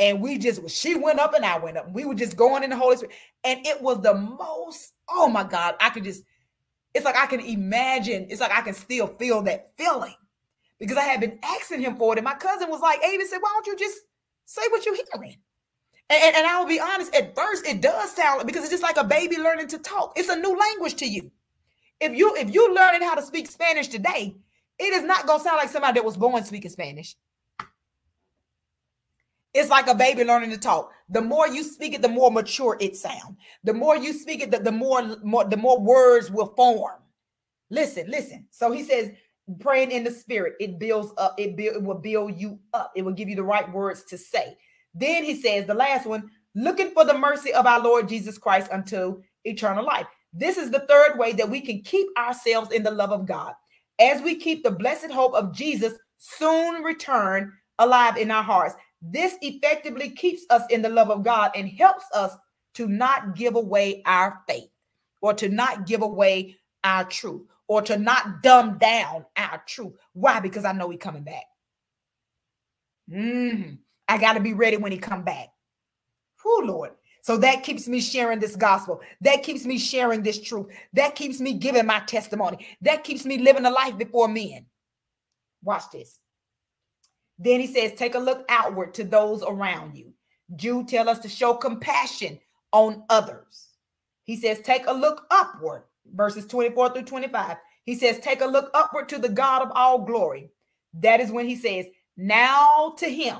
and we just she went up and I went up. We were just going in the Holy Spirit, and it was the most. Oh my God, I could just it's like I can imagine, it's like I can still feel that feeling because I had been asking him for it. And my cousin was like, Avis said, why don't you just say what you're hearing? And, and, I will be honest, at first it does sound because it's just like a baby learning to talk. It's a new language to you. If you if you learning how to speak Spanish today, it is not gonna sound like somebody that was born speaking Spanish. It's like a baby learning to talk. The more you speak it, the more mature it sounds. The more you speak it, the, the more, more the more words will form. Listen, listen. So he says, praying in the spirit, it builds up, it, build, it will build you up. It will give you the right words to say. Then he says, the last one, looking for the mercy of our Lord Jesus Christ unto eternal life. This is the third way that we can keep ourselves in the love of God. As we keep the blessed hope of Jesus soon return alive in our hearts. This effectively keeps us in the love of God and helps us to not give away our faith or to not give away our truth or to not dumb down our truth. Why? Because I know He's coming back. Mm-hmm. I got to be ready when he come back. Oh Lord. So that keeps me sharing this gospel. That keeps me sharing this truth. That keeps me giving my testimony. That keeps me living a life before men. Watch this. Then he says, take a look outward to those around you. Jude tell us to show compassion on others. He says, take a look upward, verses 24 through 25. He says, take a look upward to the God of all glory. That is when he says, now to him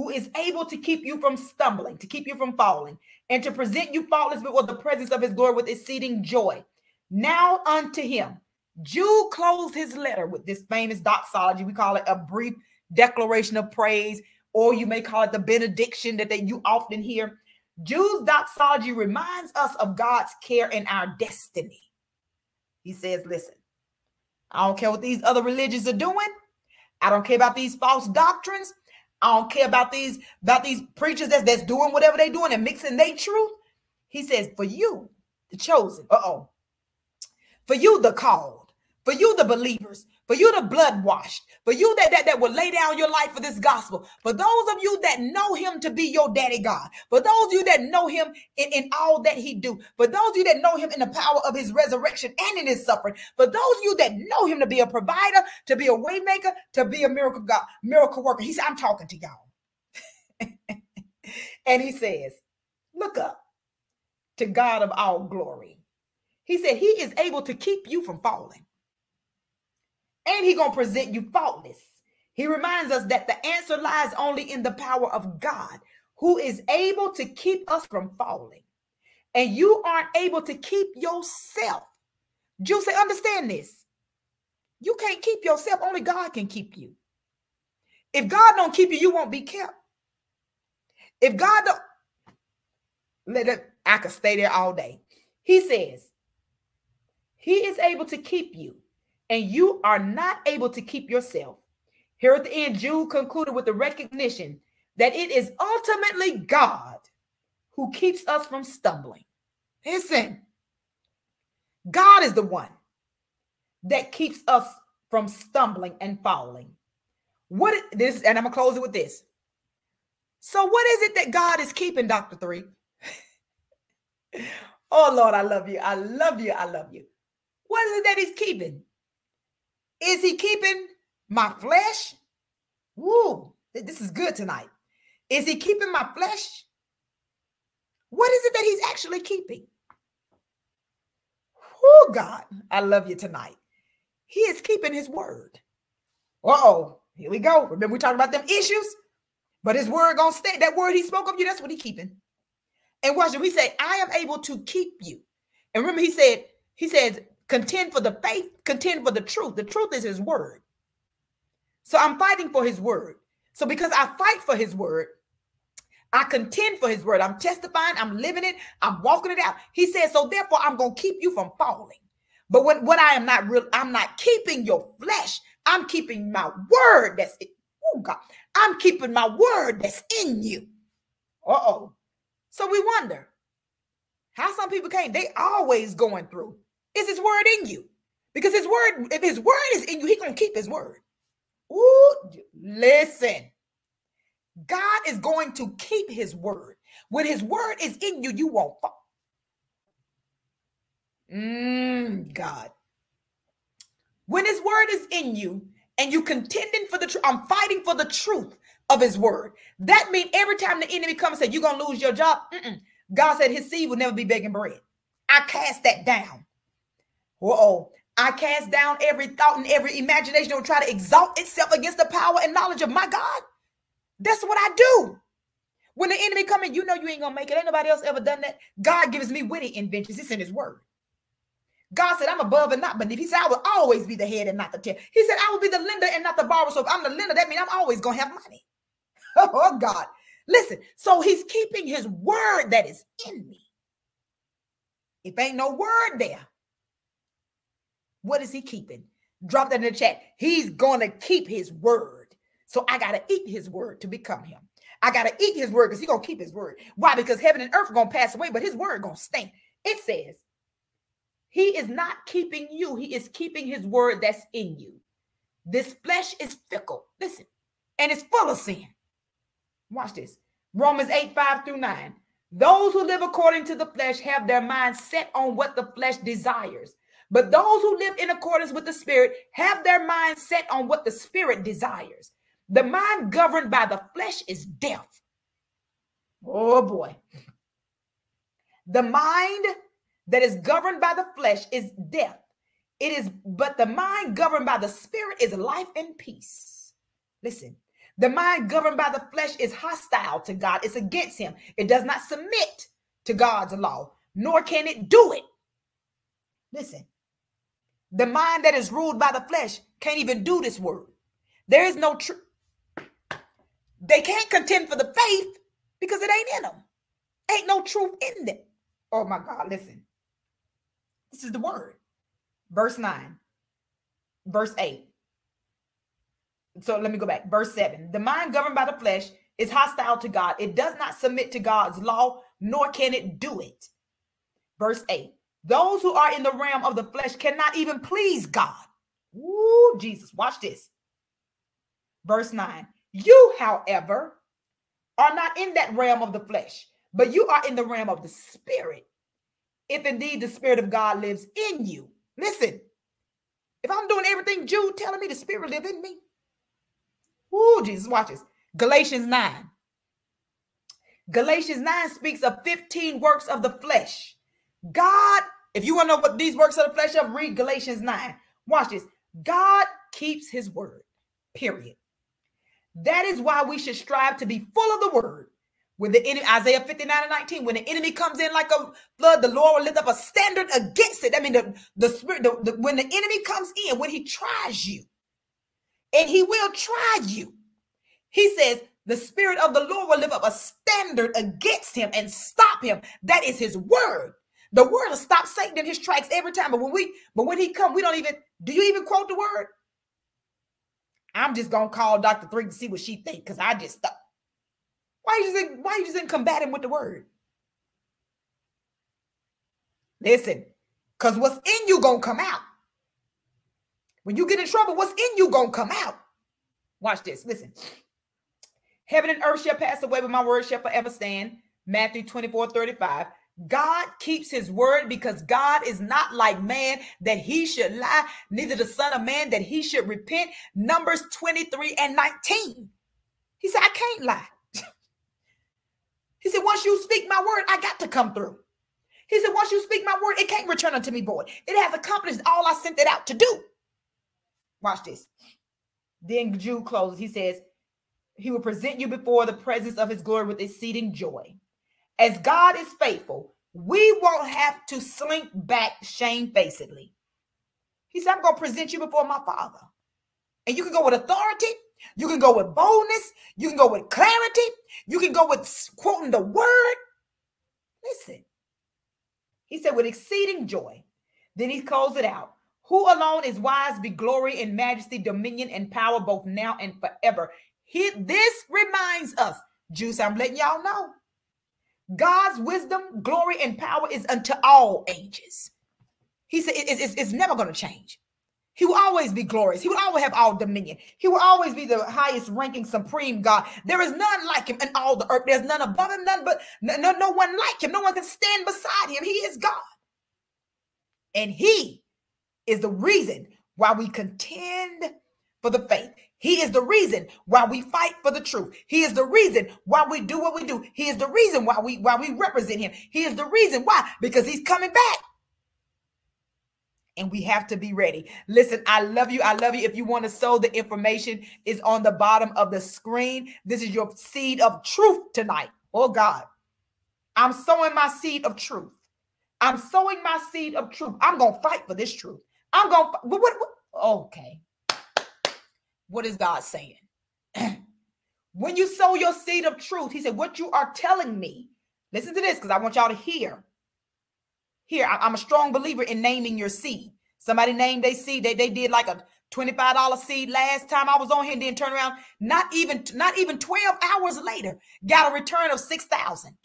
who is able to keep you from stumbling, to keep you from falling, and to present you faultless before the presence of his glory with exceeding joy. Now unto him. Jude closed his letter with this famous doxology. We call it a brief declaration of praise, or you may call it the benediction that they, you often hear. Jude's doxology reminds us of God's care in our destiny. He says, Listen, I don't care what these other religions are doing. I don't care about these false doctrines. I don't care about these about these preachers that's, that's doing whatever they're doing and mixing their truth. He says, For you, the chosen, uh oh, for you, the called, for you, the believers, for you the blood washed, for you that, that, that will lay down your life for this gospel, for those of you that know him to be your daddy God, for those of you that know him in, in all that he do, for those of you that know him in the power of his resurrection and in his suffering, for those of you that know him to be a provider, to be a waymaker, to be a miracle God, miracle worker. He said, I'm talking to y'all. and he says, look up to God of all glory. He said he is able to keep you from falling and he gonna present you faultless. He reminds us that the answer lies only in the power of God, who is able to keep us from falling. And you aren't able to keep yourself. Jude say, understand this. You can't keep yourself, only God can keep you. If God don't keep you, you won't be kept. If God don't, let it, I could stay there all day. He says, He is able to keep you and you are not able to keep yourself. Here at the end, Jude concluded with the recognition that it is ultimately God who keeps us from stumbling. Listen, God is the one that keeps us from stumbling and falling. What this, and I'm gonna close it with this. So, what is it that God is keeping, Dr. Threatt? oh Lord, I love you. I love you. I love you. What is it that He's keeping? Is He keeping my flesh? Woo, this is good tonight. Is He keeping my flesh? What is it that He's actually keeping? Oh God, I love you tonight. He is keeping His word. Uh oh, here we go. Remember we talked about them issues, but His word gonna stay. That word He spoke of you, that's what He keeping. And watch it. We say, I am able to keep you. And remember, He said, He says, contend for the faith, contend for the truth. The truth is His word. So I'm fighting for His word. So because I fight for His word, I contend for his word. I'm testifying, I'm living it, I'm walking it out. He says, so therefore I'm going to keep you from falling. But when what I am not real, I'm not keeping your flesh. I'm keeping my word that's it. Oh God, I'm keeping my word that's in you. Uh-oh. So we wonder how some people came. They always going through. Is his word in you? Because his word, if his word is in you, he gonna keep his word. Ooh, listen. God is going to keep his word. When his word is in you, you won't fall. Mm, God. When his word is in you and you contending for the truth, I'm fighting for the truth of his word. That means every time the enemy comes and says, you're going to lose your job. Mm-mm. God said his seed will never be begging bread. I cast that down. Whoa. I cast down every thought and every imagination that will try to exalt itself against the power and knowledge of my God. That's what I do. When the enemy come in, you know you ain't gonna make it. Ain't nobody else ever done that. God gives me witty inventions. It's in his word. God said, I'm above and not beneath. He said, I will always be the head and not the tail. He said, I will be the lender and not the borrower. So if I'm the lender, that means I'm always gonna have money. oh God. Listen, so he's keeping his word that is in me. If ain't no word there, what is he keeping? Drop that in the chat. He's gonna keep his word. So I got to eat his word to become him. I got to eat his word because he's going to keep his word. Why? Because heaven and earth are going to pass away, but his word going to stand. It says, he is not keeping you. He is keeping his word that's in you. This flesh is fickle. Listen, and it's full of sin. Watch this. Romans 8, 5 through 9. Those who live according to the flesh have their mind set on what the flesh desires. But those who live in accordance with the spirit have their mind set on what the spirit desires. The mind governed by the flesh is death. Oh boy. The mind that is governed by the flesh is death. It is, but the mind governed by the spirit is life and peace. Listen, the mind governed by the flesh is hostile to God, it's against Him. It does not submit to God's law, nor can it do it. Listen, the mind that is ruled by the flesh can't even do this word. There is no truth. They can't contend for the faith because it ain't in them. Ain't no truth in them. Oh my God, listen. This is the word. Verse 9, verse 8. So let me go back. Verse 7. The mind governed by the flesh is hostile to God. It does not submit to God's law, nor can it do it. Verse 8. Those who are in the realm of the flesh cannot even please God. Ooh, Jesus, watch this. Verse 9. You, however, are not in that realm of the flesh, but you are in the realm of the spirit. If indeed the spirit of God lives in you. Listen, if I'm doing everything Jude telling me the spirit live in me. Ooh, Jesus, watch this. Galatians 9. Galatians 9 speaks of 15 works of the flesh. God, if you want to know what these works of the flesh are, read Galatians 9. Watch this. God keeps his word, period. That is why we should strive to be full of the word. When the enemy, Isaiah 59 and 19, when the enemy comes in like a flood, the Lord will lift up a standard against it. I mean, the, the spirit, the, the, when the enemy comes in, when he tries you, and he will try you, he says, the spirit of the Lord will lift up a standard against him and stop him. That is his word. The word will stop Satan in his tracks every time. But when we, but when he come, we don't even, do you even quote the word? I'm just gonna call Dr. Threatt to see what she think because I just thought. Why you just why you just didn't combat him with the word? Listen, because what's in you gonna come out. When you get in trouble, what's in you gonna come out. Watch this. Listen. Heaven and earth shall pass away, but my word shall forever stand. Matthew 24 35. God keeps his word because God is not like man that he should lie, neither the son of man that he should repent. Numbers 23 and 19. He said, I can't lie. he said, once you speak my word, I got to come through. He said, once you speak my word, it can't return unto me void. It has accomplished all I sent it out to do. Watch this. Then Jude closes. He says, He will present you before the presence of his glory with exceeding joy. As God is faithful, we won't have to slink back shamefacedly. He said, I'm going to present you before my Father. And you can go with authority. You can go with boldness. You can go with clarity. You can go with quoting the word. Listen. He said, with exceeding joy. Then he closed it out. Who alone is wise, be glory and majesty, dominion and power, both now and forever. He, this reminds us, Juice, I'm letting y'all know God's wisdom, glory, and power is unto all ages. He said it's, it's, it's never going to change. He will always be glorious. He will always have all dominion. He will always be the highest ranking supreme God. There is none like him in all the earth. There's none above him, none but no, no one like him. No one can stand beside him. He is God. And he is the reason why we contend for the faith. He is the reason why we fight for the truth. He is the reason why we do what we do. He is the reason why we why we represent him. He is the reason why because he's coming back. And we have to be ready. Listen, I love you. I love you. If you want to sow, the information is on the bottom of the screen. This is your seed of truth tonight. Oh God. I'm sowing my seed of truth. I'm sowing my seed of truth. I'm going to fight for this truth. I'm to what, what, what okay. What is God saying? when you sow your seed of truth, he said, What you are telling me, listen to this because I want y'all to hear. Here, I'm a strong believer in naming your seed. Somebody named their seed. They, they did like a $25 seed last time I was on here and then turn around. Not even, not even 12 hours later, got a return of 6,000.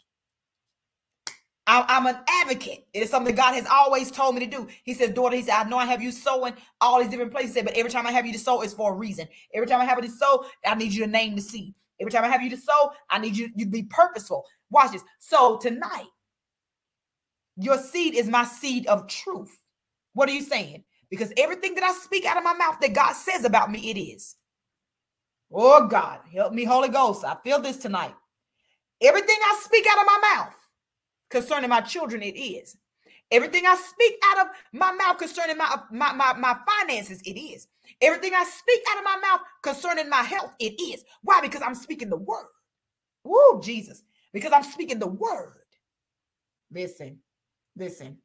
I'm an advocate. It is something God has always told me to do. He says, daughter, he said, I know I have you sowing all these different places, but every time I have you to sow, it's for a reason. Every time I have you to sow, I need you to name the seed. Every time I have you to sow, I need you, you to be purposeful. Watch this. So tonight, your seed is my seed of truth. What are you saying? Because everything that I speak out of my mouth that God says about me, it is. Oh God, help me, Holy Ghost. I feel this tonight. Everything I speak out of my mouth concerning my children, it is. Everything I speak out of my mouth concerning my, my, my, my finances, it is. Everything I speak out of my mouth concerning my health, it is. Why? Because I'm speaking the word. Woo, Jesus. Because I'm speaking the word. Listen, listen.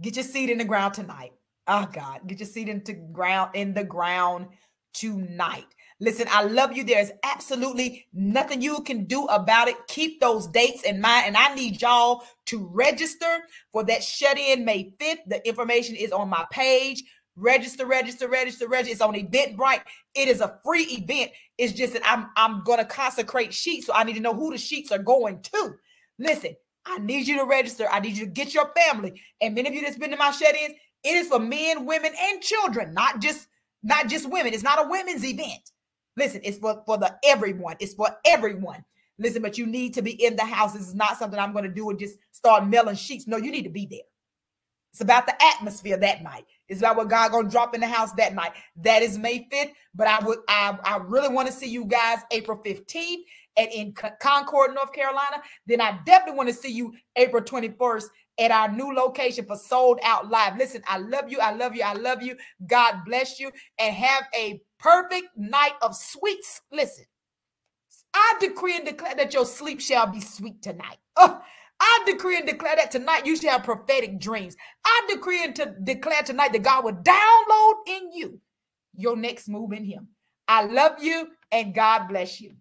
Get your seed in the ground tonight. Oh God, get your seed into ground in the ground tonight. Listen, I love you. There's absolutely nothing you can do about it. Keep those dates in mind. And I need y'all to register for that shut in May 5th. The information is on my page. Register, register, register, register. It's on Eventbrite. It is a free event. It's just that I'm I'm gonna consecrate sheets, so I need to know who the sheets are going to. Listen, I need you to register. I need you to get your family. And many of you that's been to my shut-ins, it is for men, women, and children, not just not just women. It's not a women's event. Listen, it's for, for the everyone. It's for everyone. Listen, but you need to be in the house. This is not something I'm going to do and just start mailing sheets. No, you need to be there. It's about the atmosphere that night. It's about what God gonna drop in the house that night. That is May 5th. But I would I, I really want to see you guys April 15th and in Concord, North Carolina. Then I definitely want to see you April 21st at our new location for Sold Out Live. Listen, I love you. I love you. I love you. God bless you and have a perfect night of sweets. Listen, I decree and declare that your sleep shall be sweet tonight. Oh, I decree and declare that tonight you shall have prophetic dreams. I decree and to declare tonight that God will download in you your next move in Him. I love you and God bless you.